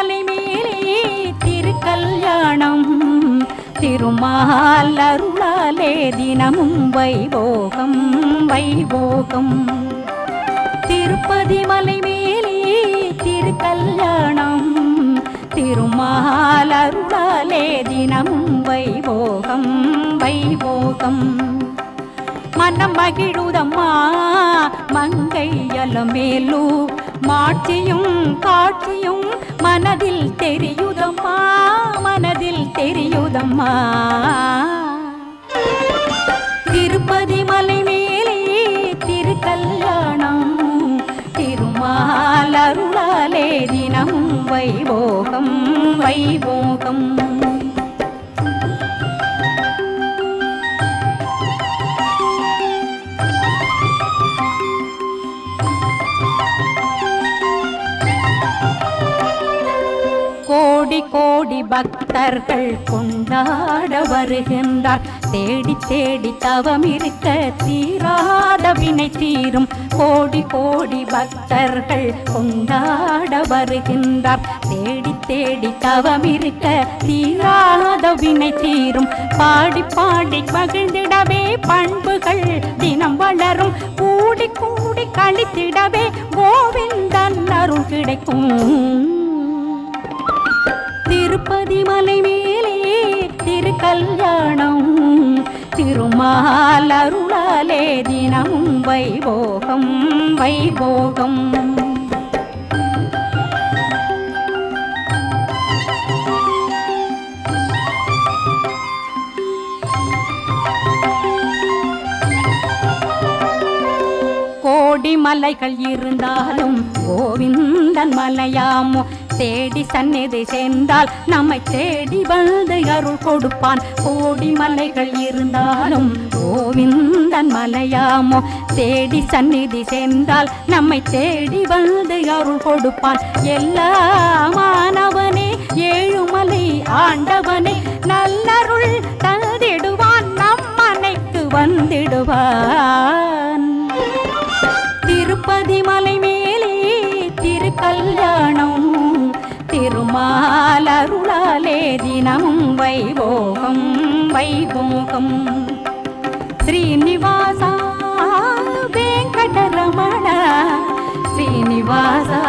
திருமாலை மேலே திருக்கல்யாணம். திருமால் அருளாலே தினமும் வைபோகம் வைபோகம். திருப்பதி மலை மேலே திருக்கல்யாணம். திருமால் அருளாலே தினமும் வைபோகம் வைபோகம். மனம் மகிழுதம்மா மங்கை அலமேலூ மாட்சியும் காட்சியும் மனதில் தெரியுதம்மா மனதில் தெரியுதம்மா. திருப்பதி மலை மேலே திருக்கல்யாணம் திருமால் அருளாலே தினம் வைபோகம் வைபோகம். கோடி கோடி பக்தர்கள் கொண்டாட வருகின்றார். தேடி தேடி தவம் இருக்க தீராத வினை தீரும். கோடி கோடி பக்தர்கள் கொண்டாட வருகின்றார். தேடி தேடி தவம் இருக்க தீராத வினை தீரும். பாடி பாடி மகிழ்ந்திடவே பண்புகள் தினம் வளரும். கூடி கூடி கழித்திடவே கோவிந்தன் அருள் கிடைக்கும். திருப்பதி மேலே திருக்கல்யாணம் திருமால் அருளாலே தினம் வைபோகம் வைபோகம். கோடி மலைகள் இருந்தாலும் கோவிந்தன் மலையாமோ தேடி சந்நிதி சேர்ந்தால் நம்மை தேடி வந்து அருள் கொடுப்பான். கோடி மலைகள் இருந்தாலும் கோவிந்தன் மலையாமோ? தேடி சந்நிதி சேர்ந்தால் நம்மை தேடி வந்து அருள் கொடுப்பான். எல்லா மாணவனே ஏழுமலை ஆண்டவனே நல்லருள் திருமால் அருளாலே தினமும் வைபோகம் வைபோகம் ஸ்ரீனிவாசா வெங்கடரமண ஸ்ரீனிவாசா